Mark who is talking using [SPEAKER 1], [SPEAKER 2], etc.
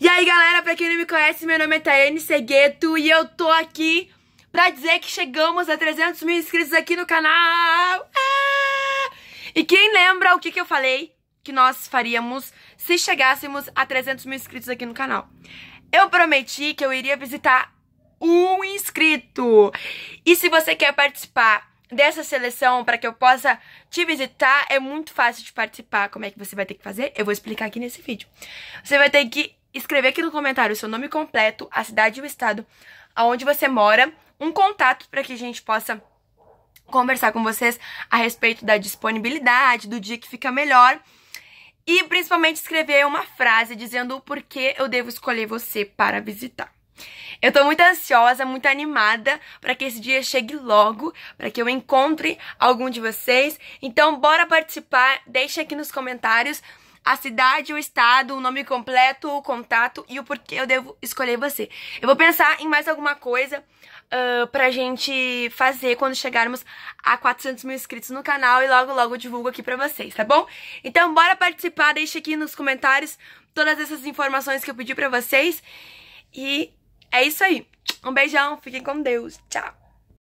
[SPEAKER 1] E aí, galera, pra quem não me conhece, meu nome é Tayane Segueto e eu tô aqui pra dizer que chegamos a 300 mil inscritos aqui no canal. É! E quem lembra o que, que eu falei que nós faríamos se chegássemos a 300 mil inscritos aqui no canal? Eu prometi que eu iria visitar um inscrito. E se você quer participar dessa seleção para que eu possa te visitar, é muito fácil de participar. Como é que você vai ter que fazer? Eu vou explicar aqui nesse vídeo. Você vai ter que escrever aqui no comentário o seu nome completo, a cidade e o estado aonde você mora, um contato para que a gente possa conversar com vocês a respeito da disponibilidade, do dia que fica melhor. E principalmente escrever uma frase dizendo o porquê eu devo escolher você para visitar. Eu tô muito ansiosa, muito animada para que esse dia chegue logo, para que eu encontre algum de vocês. Então, bora participar, deixa aqui nos comentários a cidade, o estado, o nome completo, o contato e o porquê eu devo escolher você. Eu vou pensar em mais alguma coisa uh, pra gente fazer quando chegarmos a 400 mil inscritos no canal e logo logo divulgo aqui pra vocês, tá bom? Então bora participar, deixa aqui nos comentários todas essas informações que eu pedi pra vocês e é isso aí. Um beijão, fiquem com Deus, tchau!